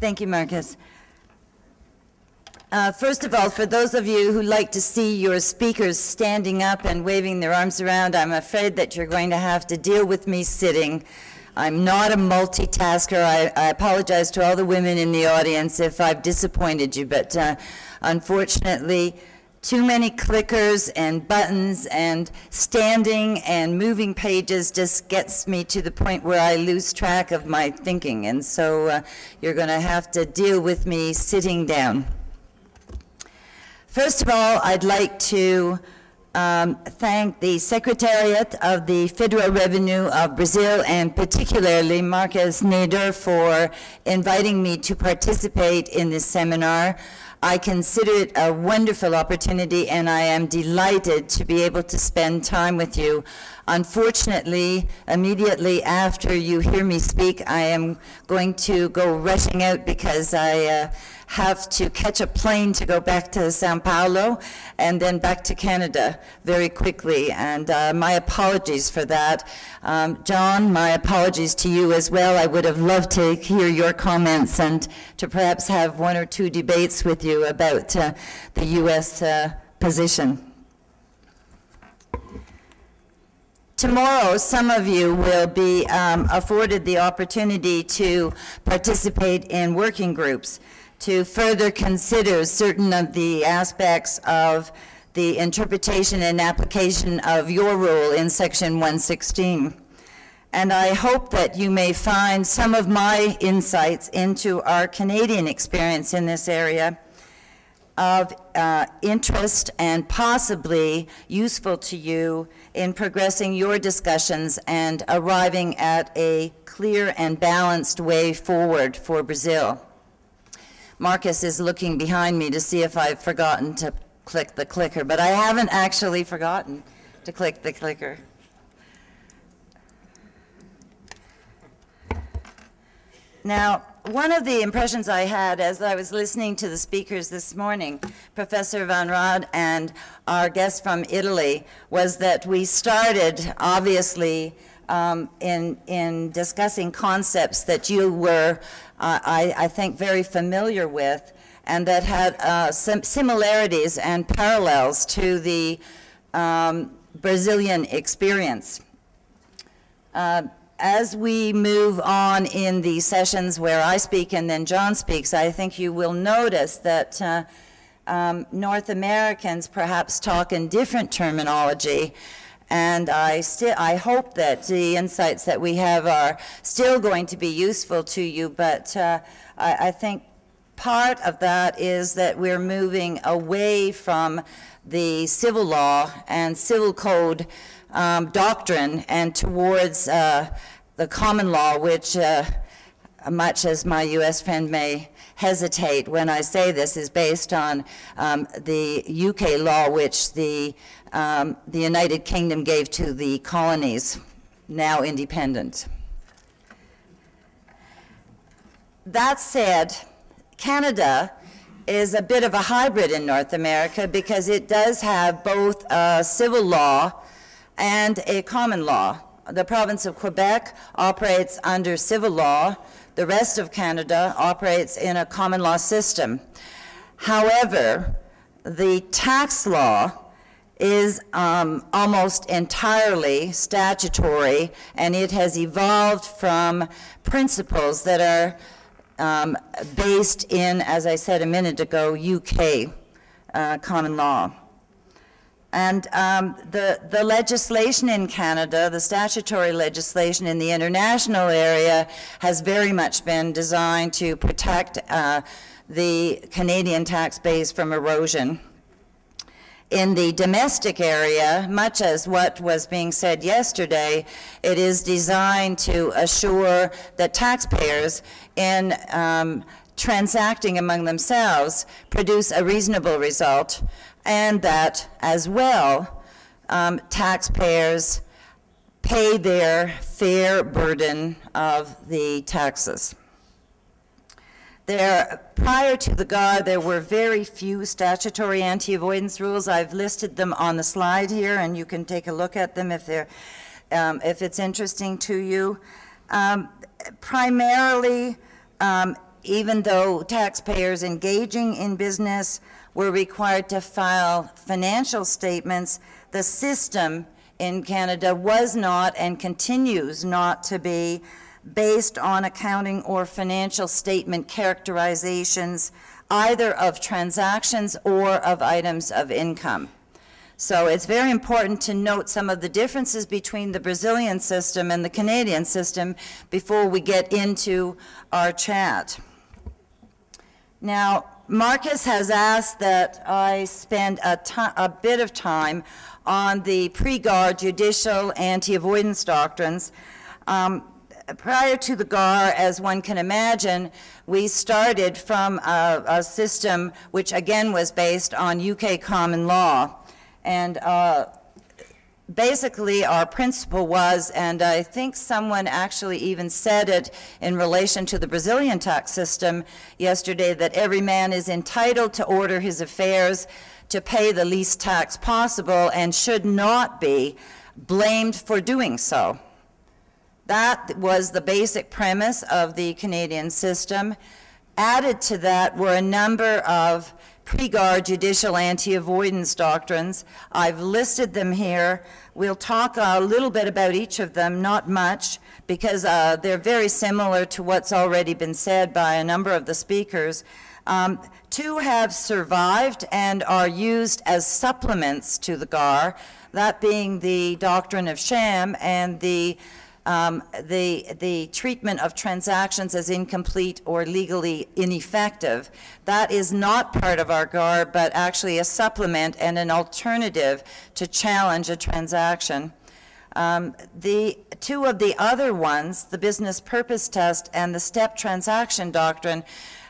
Thank you, Marcus. Uh, first of all, for those of you who like to see your speakers standing up and waving their arms around, I'm afraid that you're going to have to deal with me sitting. I'm not a multitasker. I, I apologize to all the women in the audience if I've disappointed you, but uh, unfortunately, too many clickers and buttons and standing and moving pages just gets me to the point where I lose track of my thinking. And so uh, you're going to have to deal with me sitting down. First of all, I'd like to um, thank the Secretariat of the Federal Revenue of Brazil and particularly Marcus Nader for inviting me to participate in this seminar. I consider it a wonderful opportunity and I am delighted to be able to spend time with you. Unfortunately, immediately after you hear me speak, I am going to go rushing out because I uh, have to catch a plane to go back to Sao Paulo and then back to Canada very quickly. And uh, my apologies for that. Um, John, my apologies to you as well. I would have loved to hear your comments and to perhaps have one or two debates with you about uh, the U.S. Uh, position. Tomorrow, some of you will be um, afforded the opportunity to participate in working groups to further consider certain of the aspects of the interpretation and application of your rule in section 116. And I hope that you may find some of my insights into our Canadian experience in this area of uh, interest and possibly useful to you in progressing your discussions and arriving at a clear and balanced way forward for Brazil. Marcus is looking behind me to see if I've forgotten to click the clicker, but I haven't actually forgotten to click the clicker. Now, one of the impressions I had as I was listening to the speakers this morning, Professor Van Raad and our guest from Italy, was that we started, obviously, um, in, in discussing concepts that you were, uh, I, I, think, very familiar with and that had uh, some similarities and parallels to the um, Brazilian experience. Uh, as we move on in the sessions where I speak and then John speaks, I think you will notice that uh, um, North Americans perhaps talk in different terminology and I, still, I hope that the insights that we have are still going to be useful to you, but uh, I, I think part of that is that we're moving away from the civil law and civil code um, doctrine and towards uh, the common law, which, uh, much as my U.S. friend may hesitate when I say this, is based on um, the UK law, which the um, the United Kingdom gave to the colonies, now independent. That said, Canada is a bit of a hybrid in North America because it does have both a civil law and a common law. The province of Quebec operates under civil law. The rest of Canada operates in a common law system. However, the tax law is um, almost entirely statutory, and it has evolved from principles that are um, based in, as I said a minute ago, UK uh, common law. And um, the, the legislation in Canada, the statutory legislation in the international area, has very much been designed to protect uh, the Canadian tax base from erosion. In the domestic area, much as what was being said yesterday, it is designed to assure that taxpayers in um, transacting among themselves produce a reasonable result and that as well um, taxpayers pay their fair burden of the taxes. There, prior to the GAAR, there were very few statutory anti-avoidance rules. I've listed them on the slide here, and you can take a look at them if, they're, um, if it's interesting to you. Um, primarily, um, even though taxpayers engaging in business were required to file financial statements, the system in Canada was not and continues not to be based on accounting or financial statement characterizations either of transactions or of items of income. So it's very important to note some of the differences between the Brazilian system and the Canadian system before we get into our chat. Now, Marcus has asked that I spend a, a bit of time on the pre-GAAR judicial anti-avoidance doctrines. Um, prior to the GAAR, as one can imagine, we started from a, a system which again was based on UK common law. And uh, basically our principle was, and I think someone actually even said it in relation to the Brazilian tax system yesterday, that every man is entitled to order his affairs to pay the least tax possible and should not be blamed for doing so. That was the basic premise of the Canadian system. Added to that were a number of pre-GAAR judicial anti-avoidance doctrines. I've listed them here. We'll talk a little bit about each of them, not much, because uh, they're very similar to what's already been said by a number of the speakers. Um, two have survived and are used as supplements to the GAAR, that being the doctrine of sham and the um, the, the treatment of transactions as incomplete or legally ineffective. That is not part of our GAAR, but actually a supplement and an alternative to challenge a transaction. Um, the two of the other ones, the business purpose test and the step transaction doctrine,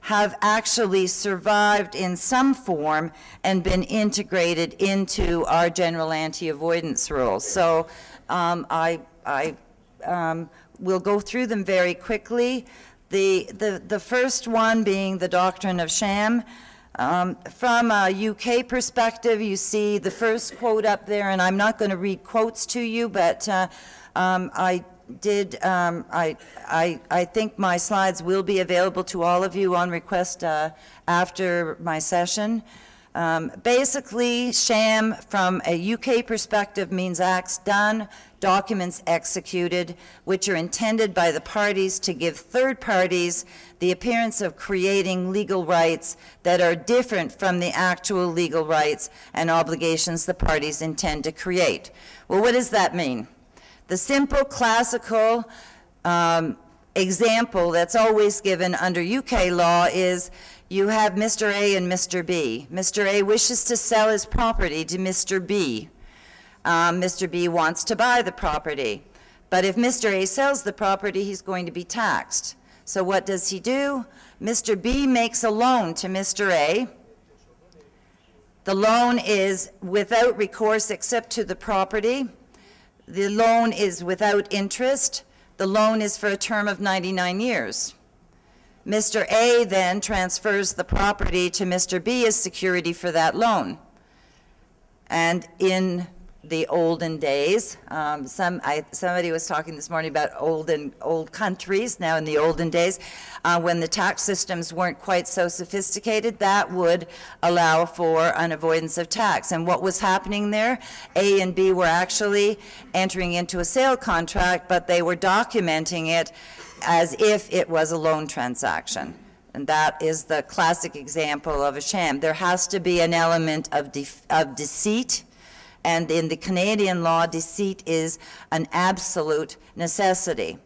have actually survived in some form and been integrated into our general anti-avoidance rules. So um, I, I um, we'll go through them very quickly. The, the, the first one being the doctrine of sham. Um, from a UK perspective, you see the first quote up there, and I'm not going to read quotes to you, but uh, um, I did, um, I, I, I think my slides will be available to all of you on request uh, after my session. Um, basically, sham from a UK perspective means acts done, documents executed, which are intended by the parties to give third parties the appearance of creating legal rights that are different from the actual legal rights and obligations the parties intend to create. Well, what does that mean? The simple classical um, example that's always given under UK law is you have Mr. A and Mr. B. Mr. A wishes to sell his property to Mr. B. Um, Mr. B wants to buy the property. But if Mr. A sells the property, he's going to be taxed. So what does he do? Mr. B makes a loan to Mr. A. The loan is without recourse except to the property. The loan is without interest. The loan is for a term of 99 years. Mr. A then transfers the property to Mr. B as security for that loan. And in the olden days. Um, some, I, somebody was talking this morning about old and old countries. Now, in the olden days, uh, when the tax systems weren't quite so sophisticated, that would allow for an avoidance of tax. And what was happening there? A and B were actually entering into a sale contract, but they were documenting it as if it was a loan transaction. And that is the classic example of a sham. There has to be an element of, of deceit and in the Canadian law, deceit is an absolute necessity.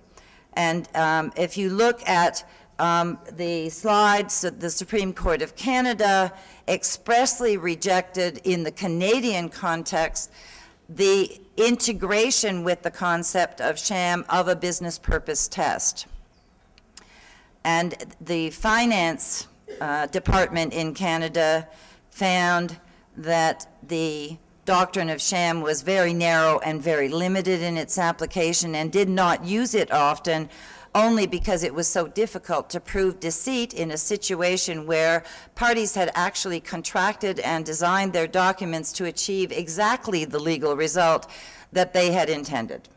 And um, if you look at um, the slides that the Supreme Court of Canada expressly rejected in the Canadian context the integration with the concept of sham of a business purpose test. And the finance uh, department in Canada found that the doctrine of sham was very narrow and very limited in its application and did not use it often only because it was so difficult to prove deceit in a situation where parties had actually contracted and designed their documents to achieve exactly the legal result that they had intended.